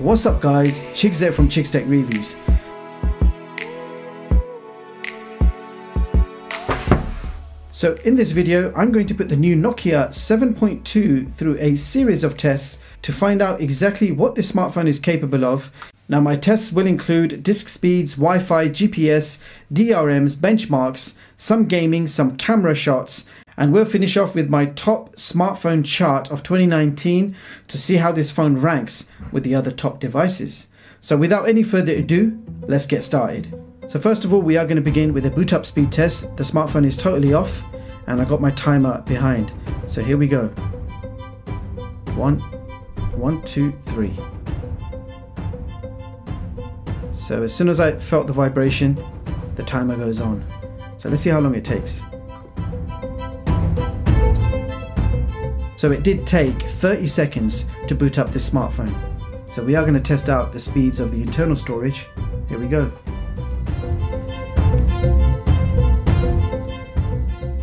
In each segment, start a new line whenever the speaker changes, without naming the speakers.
What's up guys, Chigz there from Chigz Tech Reviews. So in this video, I'm going to put the new Nokia 7.2 through a series of tests to find out exactly what this smartphone is capable of. Now my tests will include disk speeds, Wi-Fi, GPS, DRMs, benchmarks, some gaming, some camera shots, and we'll finish off with my top smartphone chart of 2019 to see how this phone ranks with the other top devices. So without any further ado, let's get started. So first of all, we are going to begin with a boot up speed test. The smartphone is totally off and I got my timer behind. So here we go. One, one, two, three. So as soon as I felt the vibration, the timer goes on. So let's see how long it takes. So it did take 30 seconds to boot up this smartphone. So we are going to test out the speeds of the internal storage. Here we go.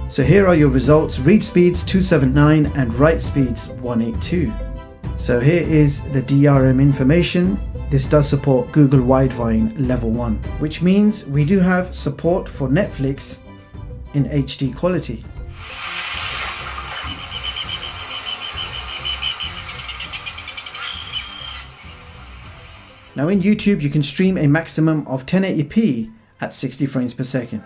So here are your results, read speeds 279 and write speeds 182. So here is the DRM information. This does support Google Widevine level 1, which means we do have support for Netflix in HD quality. Now in YouTube you can stream a maximum of 1080p at 60 frames per second.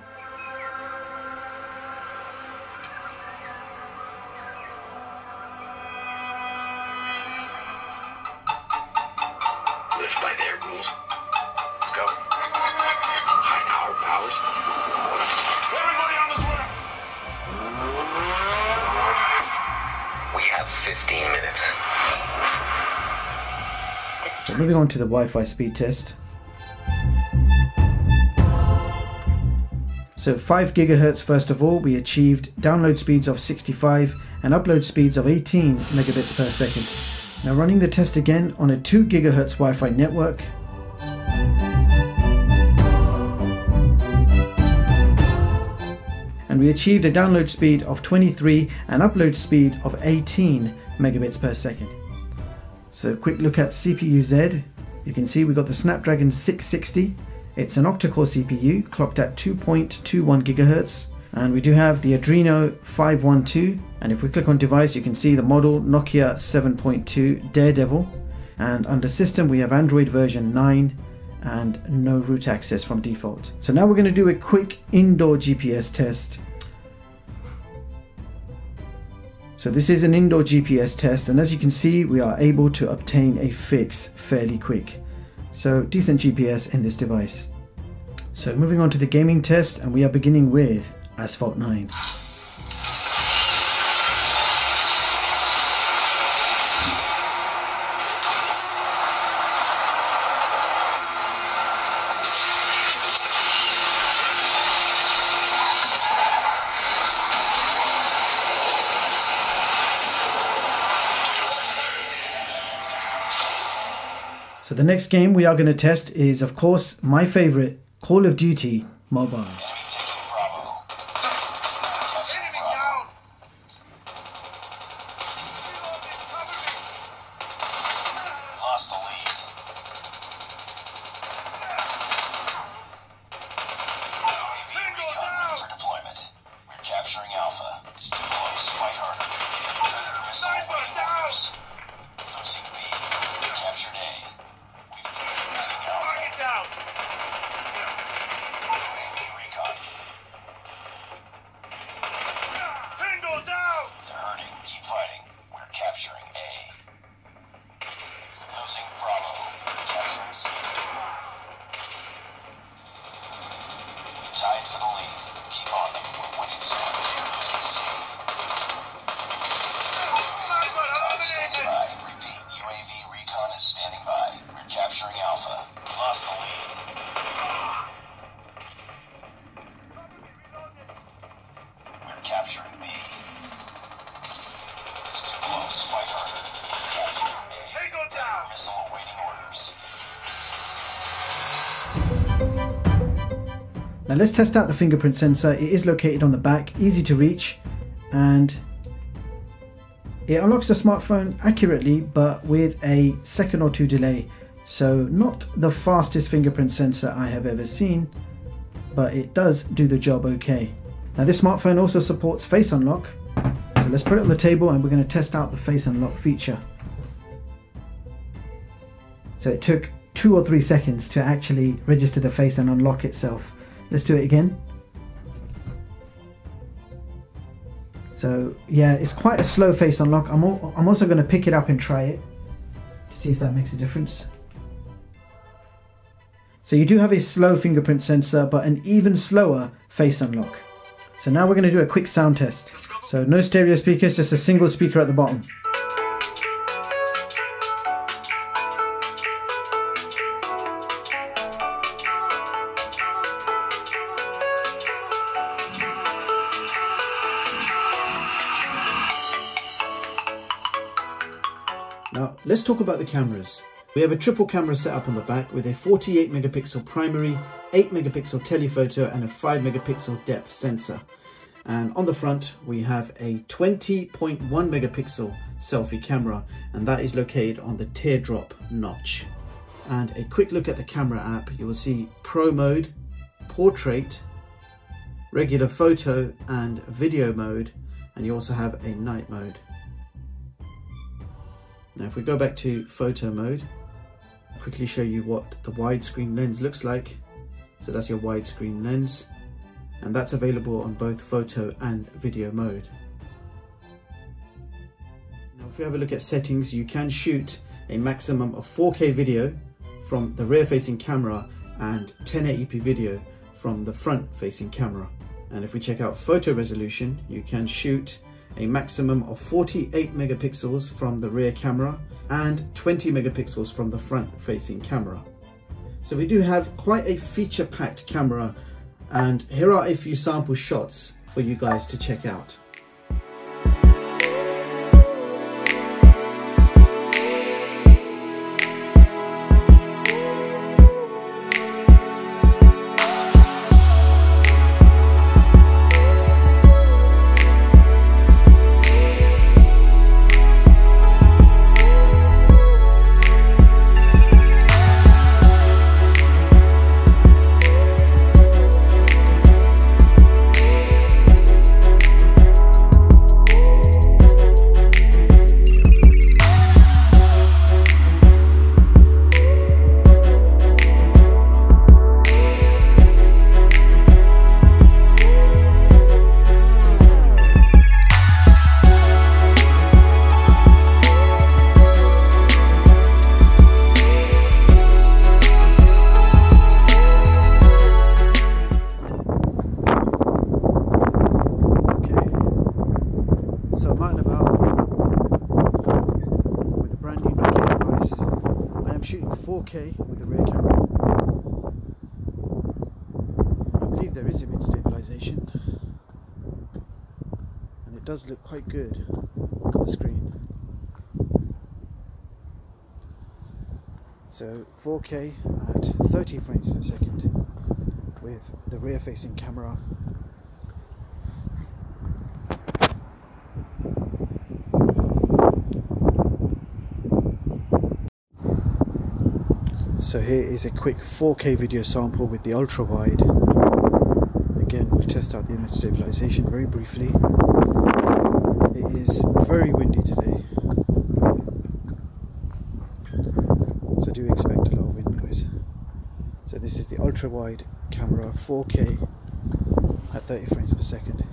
Moving on to the Wi-Fi speed test. So 5 gigahertz first of all, we achieved download speeds of 65 and upload speeds of 18 megabits per second. Now running the test again on a 2 GHz Wi-Fi network. And we achieved a download speed of 23 and upload speed of 18 megabits per second. So quick look at CPU Z. You can see we got the Snapdragon 660. It's an octa-core CPU clocked at 2.21 gigahertz and we do have the Adreno 512 and if we click on device you can see the model Nokia 7.2 Daredevil and under system we have Android version 9 and no root access from default. So now we're going to do a quick indoor GPS test. So this is an indoor GPS test and as you can see we are able to obtain a fix fairly quick. So decent GPS in this device. So moving on to the gaming test and we are beginning with Asphalt 9. So the next game we are going to test is of course my favorite Call of Duty Mobile.
Capturing Alpha. Lost the lead. We're capturing B. It's too close. Fight harder. Capture A. Tango down. Missile awaiting orders.
Now let's test out the fingerprint sensor. It is located on the back, easy to reach, and it unlocks the smartphone accurately but with a second or two delay So not the fastest fingerprint sensor I have ever seen, but it does do the job okay. Now this smartphone also supports face unlock, so let's put it on the table and we're going to test out the face unlock feature. So it took two or three seconds to actually register the face and unlock itself. Let's do it again. So yeah, it's quite a slow face unlock. I'm, I'm also going to pick it up and try it to see if that makes a difference. So you do have a slow fingerprint sensor, but an even slower face unlock. So now we're going to do a quick sound test. So no stereo speakers, just a single speaker at the bottom. Now, let's talk about the cameras. We have a triple camera setup on the back with a 48 megapixel primary, 8 megapixel telephoto and a 5 megapixel depth sensor. And on the front, we have a 20.1 megapixel selfie camera, and that is located on the teardrop notch. And a quick look at the camera app, you will see Pro mode, Portrait, regular photo and video mode, and you also have a night mode. Now if we go back to photo mode, quickly show you what the widescreen lens looks like. So that's your widescreen lens and that's available on both photo and video mode. Now if we have a look at settings, you can shoot a maximum of 4K video from the rear facing camera and 1080p video from the front facing camera. And if we check out photo resolution, you can shoot a maximum of 48 megapixels from the rear camera and 20 megapixels from the front facing camera. So we do have quite a feature packed camera and here are a few sample shots for you guys to check out. Shooting 4K with the rear camera. I believe there is image stabilization and it does look quite good on the screen. So 4K at 30 frames per second with the rear facing camera So here is a quick 4K video sample with the ultra wide. Again, we'll test out the image stabilization very briefly. It is very windy today. So do expect a lot of wind noise. So this is the ultra wide camera 4K at 30 frames per second.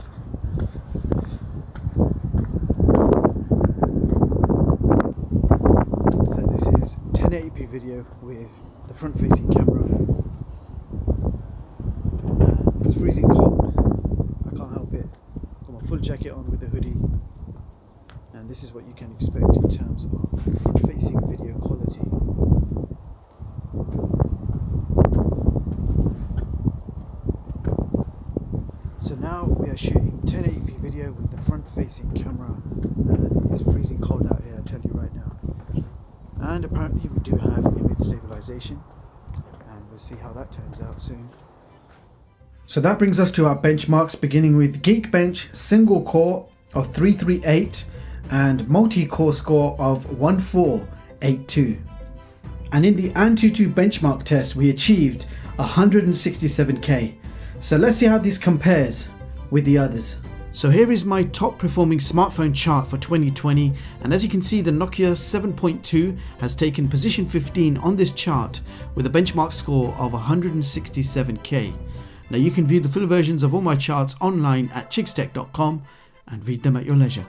So this is 1080p video with the front facing camera. And it's freezing cold, I can't help it. Got my full jacket on with the hoodie. And this is what you can expect in terms of front facing video quality. So now we are shooting 1080p video with the front facing camera and it's freezing cold out here, I tell you right now and apparently we do have image stabilization and we'll see how that turns out soon. So that brings us to our benchmarks beginning with Geekbench single core of 338 and multi-core score of 1482. And in the Antutu benchmark test, we achieved 167K. So let's see how this compares with the others. So here is my top performing smartphone chart for 2020 and as you can see the Nokia 7.2 has taken position 15 on this chart with a benchmark score of 167k. Now you can view the full versions of all my charts online at chigztech.com and read them at your leisure.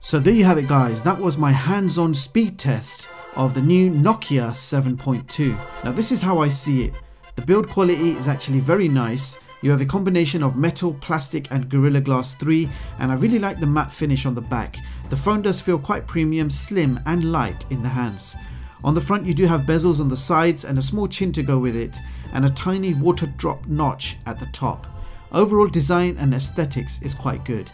So there you have it guys, that was my hands-on speed test of the new Nokia 7.2. Now this is how I see it. The build quality is actually very nice. You have a combination of metal, plastic and Gorilla Glass 3 and I really like the matte finish on the back. The phone does feel quite premium, slim and light in the hands. On the front you do have bezels on the sides and a small chin to go with it and a tiny water drop notch at the top. Overall design and aesthetics is quite good.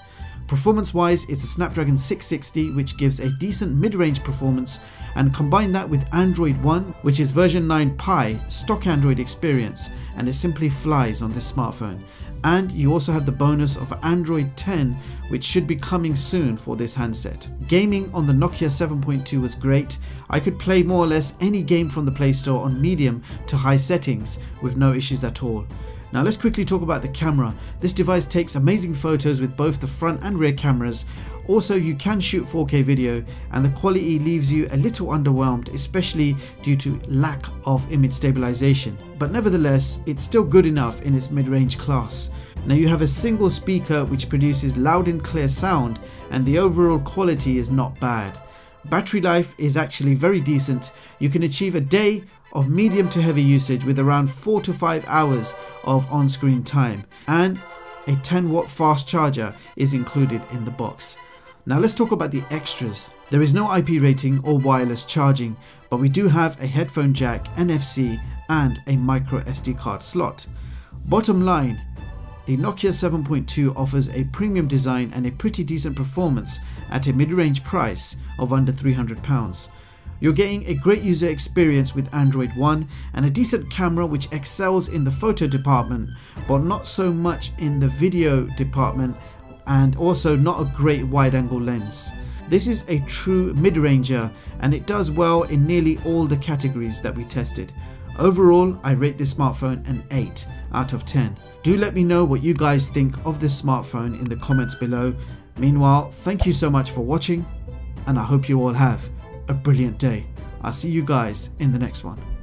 Performance wise, it's a Snapdragon 660 which gives a decent mid-range performance and combine that with Android One which is version 9 Pie stock Android experience and it simply flies on this smartphone. And you also have the bonus of Android 10 which should be coming soon for this handset. Gaming on the Nokia 7.2 was great. I could play more or less any game from the Play Store on medium to high settings with no issues at all. Now let's quickly talk about the camera. This device takes amazing photos with both the front and rear cameras. Also you can shoot 4K video and the quality leaves you a little underwhelmed especially due to lack of image stabilization. But nevertheless it's still good enough in its mid-range class. Now you have a single speaker which produces loud and clear sound and the overall quality is not bad. Battery life is actually very decent. You can achieve a day of medium to heavy usage with around 4 to 5 hours of on-screen time and a 10 watt fast charger is included in the box. Now let's talk about the extras. There is no IP rating or wireless charging, but we do have a headphone jack, NFC and a micro SD card slot. Bottom line, the Nokia 7.2 offers a premium design and a pretty decent performance at a mid-range price of under £300. You're getting a great user experience with Android One and a decent camera which excels in the photo department but not so much in the video department and also not a great wide angle lens. This is a true mid-ranger and it does well in nearly all the categories that we tested. Overall, I rate this smartphone an 8 out of 10. Do let me know what you guys think of this smartphone in the comments below. Meanwhile, thank you so much for watching and I hope you all have a brilliant day. I'll see you guys in the next one.